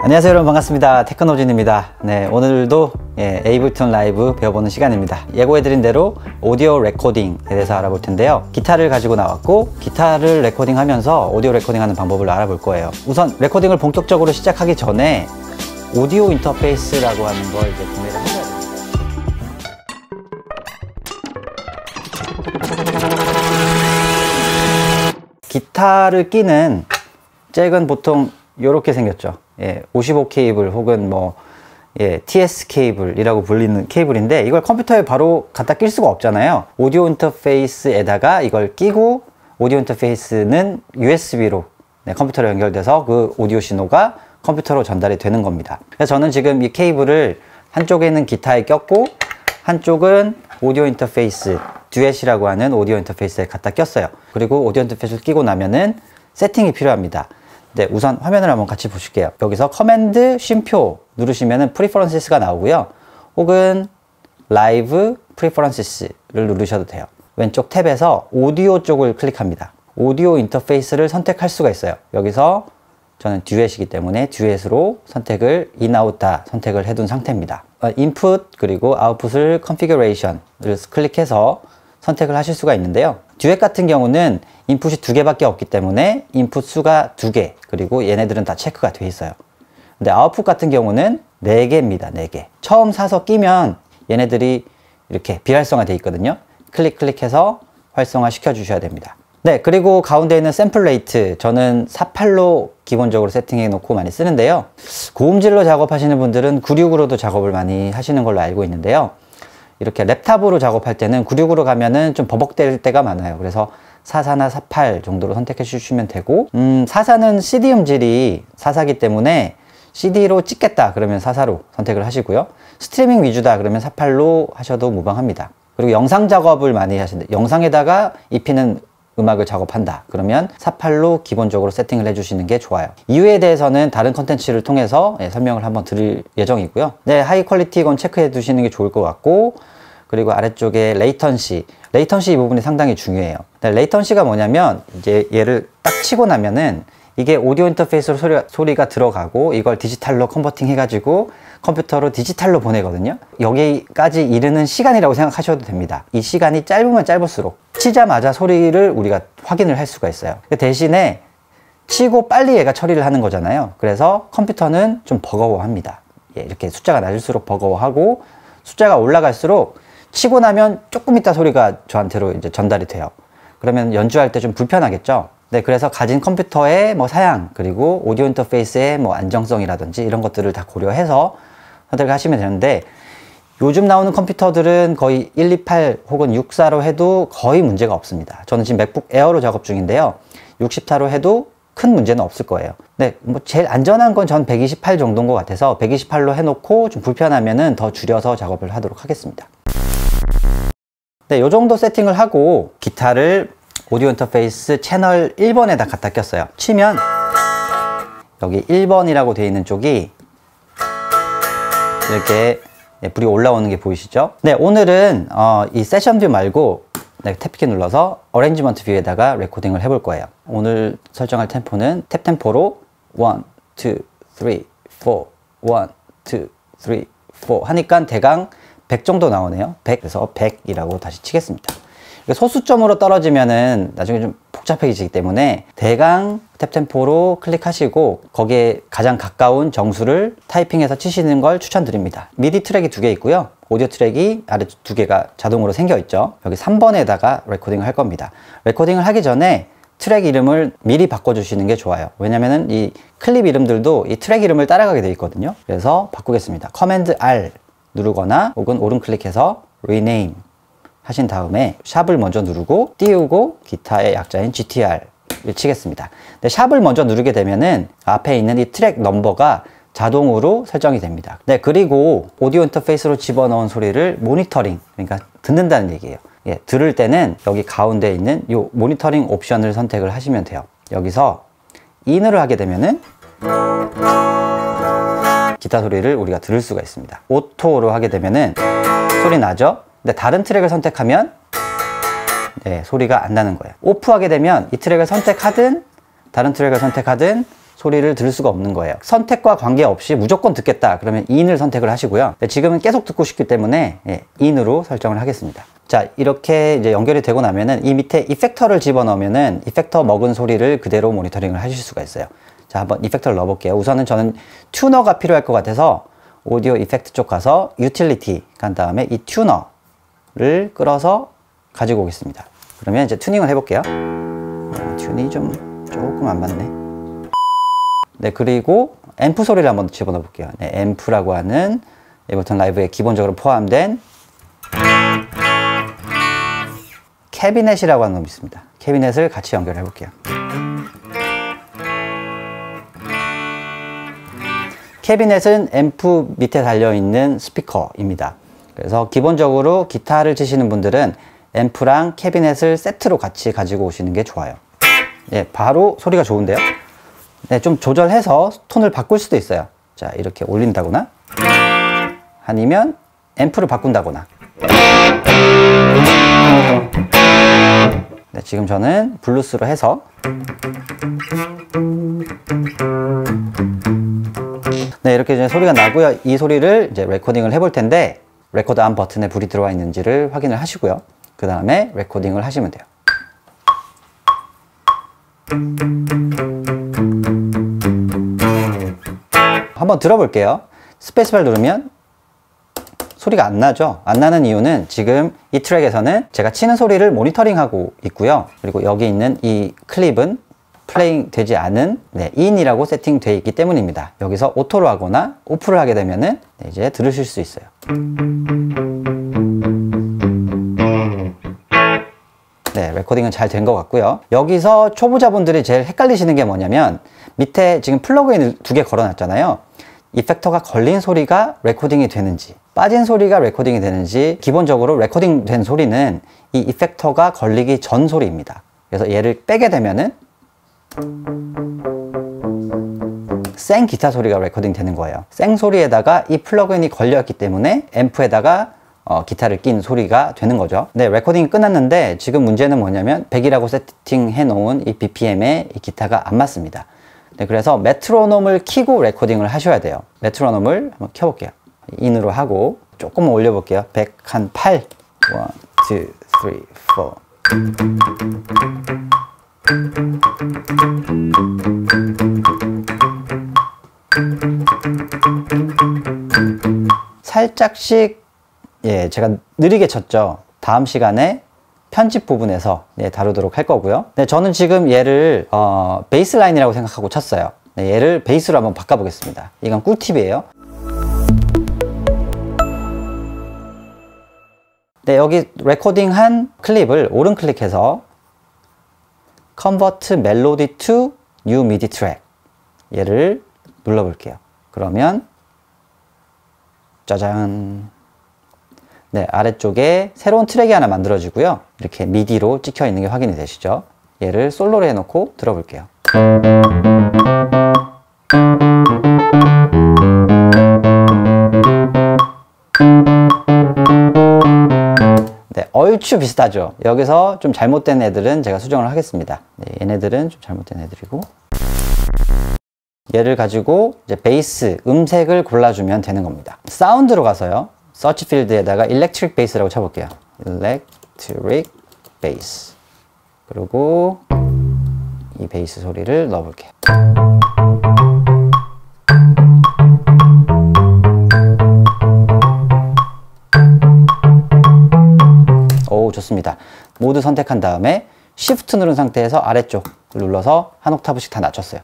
안녕하세요 여러분. 반갑습니다. 테크노진입니다. 네 오늘도 예, Ableton Live 배워보는 시간입니다. 예고해드린 대로 오디오 레코딩에 대해서 알아볼 텐데요. 기타를 가지고 나왔고 기타를 레코딩 하면서 오디오 레코딩 하는 방법을 알아볼 거예요. 우선 레코딩을 본격적으로 시작하기 전에 오디오 인터페이스라고 하는 걸 이제 구매를 하셔야 됩니다. 기타를 끼는 잭은 보통 이렇게 생겼죠. 예, 55 케이블 혹은 뭐 예, TS 케이블이라고 불리는 케이블인데 이걸 컴퓨터에 바로 갖다 낄 수가 없잖아요. 오디오 인터페이스에다가 이걸 끼고 오디오 인터페이스는 USB로 네, 컴퓨터로 연결돼서 그 오디오 신호가 컴퓨터로 전달이 되는 겁니다. 그래서 저는 지금 이 케이블을 한쪽에는 기타에 꼈고 한쪽은 오디오 인터페이스 Duet이라고 하는 오디오 인터페이스에 갖다 꼈어요. 그리고 오디오 인터페이스를 끼고 나면은 세팅이 필요합니다. 네, 우선 화면을 한번 같이 보실게요. 여기서 command 쉼표 누르시면은 Preferences가 나오고요. 혹은 Live Preferences를 누르셔도 돼요. 왼쪽 탭에서 오디오 쪽을 클릭합니다. 오디오 인터페이스를 선택할 수가 있어요. 여기서 저는 Duet이기 때문에 Duet으로 선택을 in out 다 선택을 해둔 상태입니다. 인풋 그리고 아웃풋을 configuration을 클릭해서 선택을 하실 수가 있는데요. 듀엣 같은 경우는 인풋이 두 개밖에 없기 때문에 인풋 수가 두 개, 그리고 얘네들은 다 체크가 돼 있어요. 근데 아웃풋 같은 경우는 네 개입니다. 네 개. 처음 사서 끼면 얘네들이 이렇게 비활성화 돼 있거든요. 클릭 클릭해서 활성화 시켜 주셔야 됩니다. 네, 그리고 가운데 있는 sample rate 저는 48로 기본적으로 세팅해 놓고 많이 쓰는데요. 고음질로 작업하시는 분들은 96으로도 작업을 많이 하시는 걸로 알고 있는데요. 이렇게 laptop으로 작업할 때는 96으로 가면은 좀 버벅될 때가 많아요. 그래서 44나 48 정도로 선택해 주시면 되고 음, 44는 CD 음질이 44기 때문에 CD로 찍겠다 그러면 44로 선택을 하시고요. 스트리밍 위주다 그러면 48로 하셔도 무방합니다. 그리고 영상 작업을 많이 하시는데 영상에다가 입히는 음악을 작업한다 그러면 48로 기본적으로 세팅을 해주시는 게 좋아요 이유에 대해서는 다른 컨텐츠를 통해서 예, 설명을 한번 드릴 예정이고요 네 high quality 건 체크해 두시는 게 좋을 것 같고 그리고 아래쪽에 latency latency 이 부분이 상당히 중요해요 네, latency가 뭐냐면 이제 얘를 딱 치고 나면은 이게 오디오 인터페이스로 소리가, 소리가 들어가고 이걸 디지털로 converting 해가지고 컴퓨터로 디지털로 보내거든요. 여기까지 이르는 시간이라고 생각하셔도 됩니다. 이 시간이 짧으면 짧을수록 치자마자 소리를 우리가 확인을 할 수가 있어요. 그 대신에 치고 빨리 얘가 처리를 하는 거잖아요. 그래서 컴퓨터는 좀 버거워합니다. 예, 이렇게 숫자가 낮을수록 버거워하고 숫자가 올라갈수록 치고 나면 조금 있다 소리가 저한테로 이제 전달이 돼요. 그러면 연주할 때 좀 불편하겠죠? 네, 그래서 가진 컴퓨터의 뭐 사양, 그리고 오디오 인터페이스의 뭐 안정성이라든지 이런 것들을 다 고려해서 선택을 하시면 되는데 요즘 나오는 컴퓨터들은 거의 128 혹은 64로 해도 거의 문제가 없습니다. 저는 지금 맥북 에어로 작업 중인데요. 60타로 해도 큰 문제는 없을 거예요. 네, 뭐 제일 안전한 건 전 128 정도인 것 같아서 128로 해놓고 좀 불편하면은 더 줄여서 작업을 하도록 하겠습니다. 네, 요 정도 세팅을 하고 기타를 오디오 인터페이스 채널 1번에다 갖다 꼈어요. 치면 여기 1번이라고 되어 있는 쪽이 이렇게 네, 불이 올라오는 게 보이시죠? 네, 오늘은 어, 이 session view 말고 네, 탭키 눌러서 Arrangement View에다가 레코딩을 해볼 거예요. 오늘 설정할 템포는 tap tempo로 1, 2, 3, 4, 1, 2, 3, 4 하니까 대강 100 정도 나오네요. 100, 그래서 100이라고 다시 치겠습니다. 소수점으로 떨어지면은 나중에 좀 복잡해지기 때문에 대강 tap tempo로 클릭하시고 거기에 가장 가까운 정수를 타이핑해서 치시는 걸 추천드립니다. 미디 트랙이 두 개 있고요. 오디오 트랙이 아래 두 개가 자동으로 생겨 있죠. 여기 3번에다가 레코딩을 할 겁니다. 레코딩을 하기 전에 트랙 이름을 미리 바꿔주시는 게 좋아요. 왜냐면은 이 클립 이름들도 이 트랙 이름을 따라가게 되어 있거든요. 그래서 바꾸겠습니다. command R 누르거나 혹은 오른 클릭해서 rename 하신 다음에 샵을 먼저 누르고 띄우고 기타의 약자인 GTR을 치겠습니다. 근데 샵을 먼저 누르게 되면은 앞에 있는 이 트랙 넘버가 자동으로 설정이 됩니다. 네, 그리고 오디오 인터페이스로 집어넣은 소리를 모니터링, 그러니까 듣는다는 얘기예요. 예, 들을 때는 여기 가운데 있는 이 모니터링 옵션을 선택을 하시면 돼요. 여기서 in을 하게 되면은 기타 소리를 우리가 들을 수가 있습니다. auto로 하게 되면은 소리 나죠? 근데 다른 트랙을 선택하면 네, 소리가 안 나는 거예요. off하게 되면 이 트랙을 선택하든 다른 트랙을 선택하든 소리를 들을 수가 없는 거예요. 선택과 관계없이 무조건 듣겠다. 그러면 in을 선택을 하시고요. 네, 지금은 계속 듣고 싶기 때문에 예, in으로 설정을 하겠습니다. 자, 이렇게 이제 연결이 되고 나면은 이 밑에 effector를 집어넣으면은 effector 먹은 소리를 그대로 모니터링을 하실 수가 있어요. 자, 한번 effector를 넣어볼게요. 우선은 저는 튜너가 필요할 것 같아서 audio effect 쪽 가서 utility 간 다음에 이 튜너를 끌어서 가지고 오겠습니다. 그러면 이제 튜닝을 해볼게요. 어, 튜닝이 좀 조금 안 맞네. 네, 그리고 앰프 소리를 한번 집어넣어 볼게요. 네, 앰프라고 하는 Ableton Live에 기본적으로 포함된 캐비넷이라고 하는 놈이 있습니다. 캐비넷을 같이 연결해 볼게요. 캐비넷은 앰프 밑에 달려있는 스피커입니다. 그래서 기본적으로 기타를 치시는 분들은 앰프랑 캐비넷을 세트로 같이 가지고 오시는 게 좋아요. 네, 바로 소리가 좋은데요. 네, 좀 조절해서 톤을 바꿀 수도 있어요. 자, 이렇게 올린다거나 아니면 앰프를 바꾼다거나 네, 지금 저는 블루스로 해서 네, 이렇게 이제 소리가 나고요. 이 소리를 이제 레코딩을 해볼 텐데 record arm 버튼에 불이 들어와 있는지를 확인을 하시고요. 그 다음에 레코딩을 하시면 돼요. 한번 들어볼게요. 스페이스바를 누르면 소리가 안 나죠? 안 나는 이유는 지금 이 트랙에서는 제가 치는 소리를 모니터링하고 있고요. 그리고 여기 있는 이 클립은 playing 되지 않은 네, in이라고 세팅되어 있기 때문입니다. 여기서 auto로 하거나 off를 하게 되면 은 네, 이제 들으실 수 있어요. 네, 레코딩은 잘 된 것 같고요. 여기서 초보자분들이 제일 헷갈리시는 게 뭐냐면 밑에 지금 플러그인을 두 개 걸어놨잖아요. effector가 걸린 소리가 레코딩이 되는지 빠진 소리가 레코딩이 되는지 기본적으로 레코딩 된 소리는 이 effector가 걸리기 전 소리입니다. 그래서 얘를 빼게 되면은 생 기타 소리가 레코딩 되는 거예요. 생 소리에다가 이 플러그인이 걸렸기 때문에 앰프에다가 어, 기타를 낀 소리가 되는 거죠. 네, 레코딩이 끝났는데 지금 문제는 뭐냐면 100이라고 세팅해 놓은 이 BPM에 이 기타가 안 맞습니다. 네, 그래서 메트로놈을 키고 레코딩을 하셔야 돼요. 메트로놈을 한번 켜볼게요. 인으로 하고 조금 올려볼게요. 100, 한 8. 1, 2, 3, 4. 살짝씩 예, 제가 느리게 쳤죠. 다음 시간에 편집 부분에서 네, 다루도록 할 거고요. 네, 저는 지금 얘를 어, 베이스라인이라고 생각하고 쳤어요. 네, 얘를 베이스로 한번 바꿔보겠습니다. 이건 꿀팁이에요. 네, 여기 레코딩한 클립을 오른 클릭해서 Convert Melody to New MIDI Track 얘를 눌러볼게요. 그러면 짜잔 네, 아래쪽에 새로운 트랙이 하나 만들어지고요. 이렇게 미디로 찍혀 있는 게 확인이 되시죠? 얘를 솔로로 해놓고 들어볼게요. 얼추 비슷하죠? 여기서 좀 잘못된 애들은 제가 수정을 하겠습니다. 네, 얘네들은 좀 잘못된 애들이고 얘를 가지고 이제 베이스, 음색을 골라주면 되는 겁니다. 사운드로 가서요. 서치 필드에다가 electric bass라고 쳐볼게요. electric bass. 그리고 이 베이스 소리를 넣어볼게요. 좋습니다. 모두 선택한 다음에 Shift 누른 상태에서 아래쪽 눌러서 한 옥타브씩 다 낮췄어요.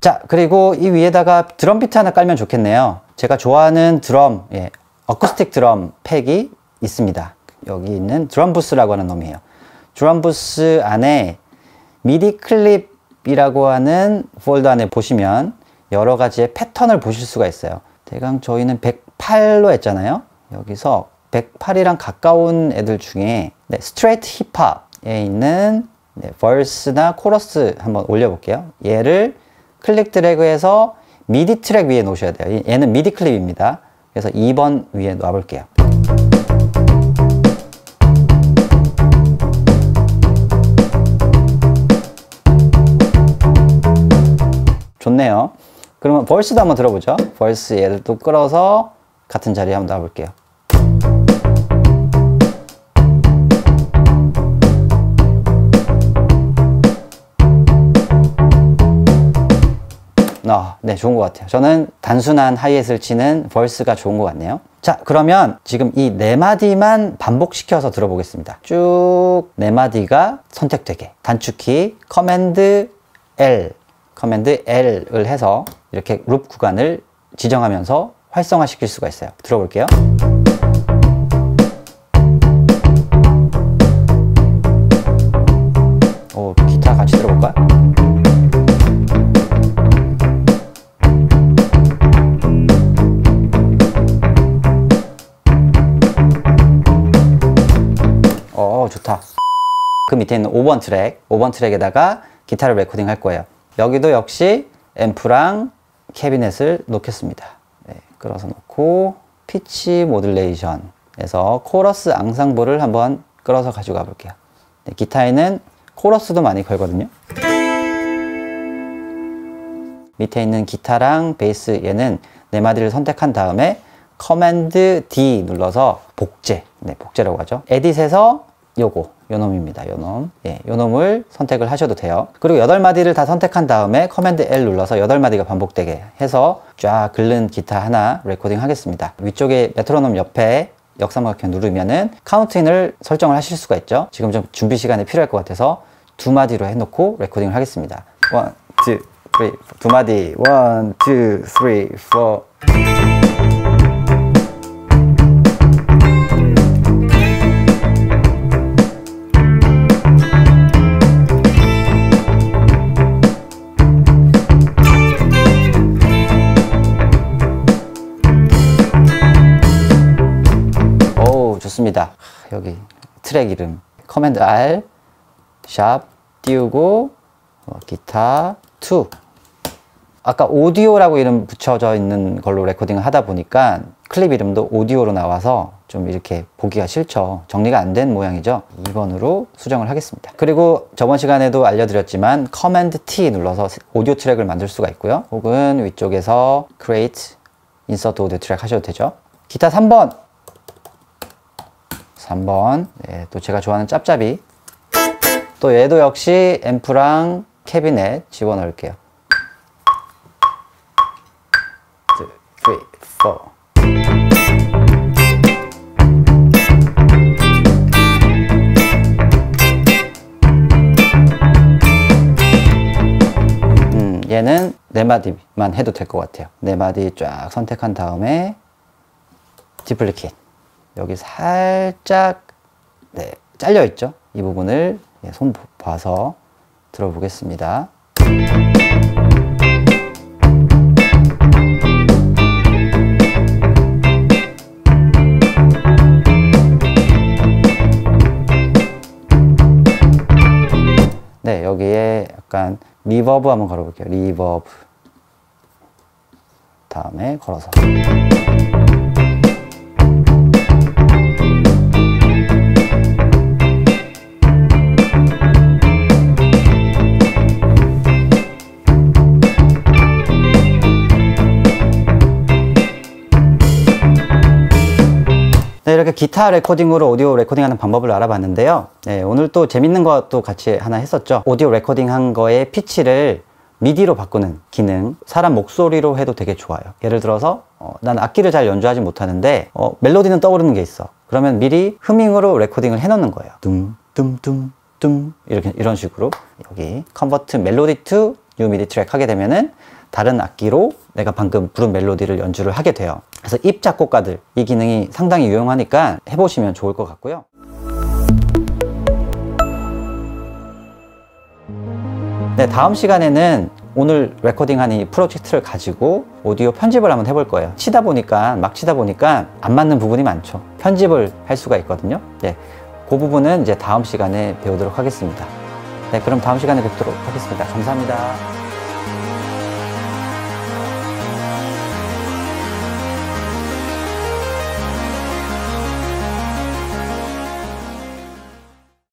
자 그리고 이 위에다가 드럼 비트 하나 깔면 좋겠네요 제가 좋아하는 드럼 예, 어쿠스틱 드럼 팩이 있습니다 여기 있는 드럼 부스라고 하는 놈이에요 드럼 부스 안에 미디 클립 이라고 하는 폴더 안에 보시면 여러 가지의 패턴을 보실 수가 있어요 대강 저희는 108로 했잖아요 여기서 108이랑 가까운 애들 중에 네, straight 힙합에 있는 네, verse나 코러스 한번 올려볼게요 얘를 클릭 드래그해서 미디 트랙 위에 놓으셔야 돼요. 얘는 미디 클립입니다. 그래서 2번 위에 놔볼게요. 좋네요. 그러면 verse도 한번 들어보죠. verse 얘를 또 끌어서 같은 자리에 한번 놔볼게요. 아, 네, 좋은 것 같아요. 저는 단순한 하이햇을 치는 verse가 좋은 것 같네요. 자, 그러면 지금 이 네 마디만 반복시켜서 들어보겠습니다. 쭉 네 마디가 선택되게 단축키 command L, command L을 해서 이렇게 loop 구간을 지정하면서 활성화 시킬 수가 있어요. 들어볼게요. 오, 기타 같이 들어볼까? 어, 좋다. 그 밑에 있는 5번 트랙, 5번 트랙에다가 기타를 레코딩 할 거예요. 여기도 역시 앰프랑 캐비넷을 놓겠습니다. 네, 끌어서 놓고 pitch modulation에서 코러스 앙상블을 한번 끌어서 가져가 볼게요. 네, 기타에는 코러스도 많이 걸거든요. 밑에 있는 기타랑 베이스 얘는 네 마디를 선택한 다음에 command D 눌러서 복제, 네, 복제라고 하죠. edit에서 요거, 요 놈입니다. 요 놈. 예, 요 놈을 선택을 하셔도 돼요. 그리고 여덟 마디를 다 선택한 다음에 command L 눌러서 여덟 마디가 반복되게 해서 쫙 긁는 기타 하나 레코딩 하겠습니다. 위쪽에 메트로놈 옆에 역삼각형 누르면은 count in을 설정을 하실 수가 있죠. 지금 좀 준비 시간이 필요할 것 같아서 두 마디로 해놓고 레코딩을 하겠습니다. one, two, 쓰리, 두 마디. 원, 투, 쓰리, 포. 좋습니다. 여기 트랙 이름. 커맨드 R 샵 띄우고 어, 기타 2 아까 오디오라고 이름 붙여져 있는 걸로 레코딩을 하다 보니까 클립 이름도 오디오로 나와서 좀 이렇게 보기가 싫죠. 정리가 안 된 모양이죠. 2번으로 수정을 하겠습니다. 그리고 저번 시간에도 알려드렸지만 command T 눌러서 오디오 트랙을 만들 수가 있고요. 혹은 위쪽에서 create insert audio track 하셔도 되죠. 기타 3번 3번. 네, 또 제가 좋아하는 짭짭이. 또 얘도 역시 앰프랑 캐비넷 집어넣을게요. 2, 3, 4 음, 얘는 네 마디만 해도 될 것 같아요. 네 마디 쫙 선택한 다음에 duplicate 여기 살짝 네, 잘려 있죠. 이 부분을 예, 손 봐서 들어보겠습니다. 네, 여기에 약간 reverb 한번 걸어볼게요. reverb. 다음에 걸어서. 네, 이렇게 기타 레코딩으로 오디오 레코딩하는 방법을 알아봤는데요. 네, 오늘 또 재밌는 것도 같이 하나 했었죠. 오디오 레코딩 한 거의 피치를 MIDI로 바꾸는 기능. 사람 목소리로 해도 되게 좋아요. 예를 들어서 어, 난 악기를 잘 연주하지 못하는데 어, 멜로디는 떠오르는 게 있어. 그러면 미리 허밍으로 레코딩을 해놓는 거예요. dumdumdumdum 이렇게 이런 식으로 여기 convert melody to new MIDI track 하게 되면은 다른 악기로 내가 방금 부른 멜로디를 연주를 하게 돼요. 그래서 입 작곡가들 이 기능이 상당히 유용하니까 해보시면 좋을 것 같고요. 네, 다음 시간에는 오늘 레코딩한 이 프로젝트를 가지고 오디오 편집을 한번 해볼 거예요. 치다 보니까, 막 치다 보니까 안 맞는 부분이 많죠. 편집을 할 수가 있거든요. 네, 그 부분은 이제 다음 시간에 배우도록 하겠습니다. 네, 그럼 다음 시간에 뵙도록 하겠습니다. 감사합니다.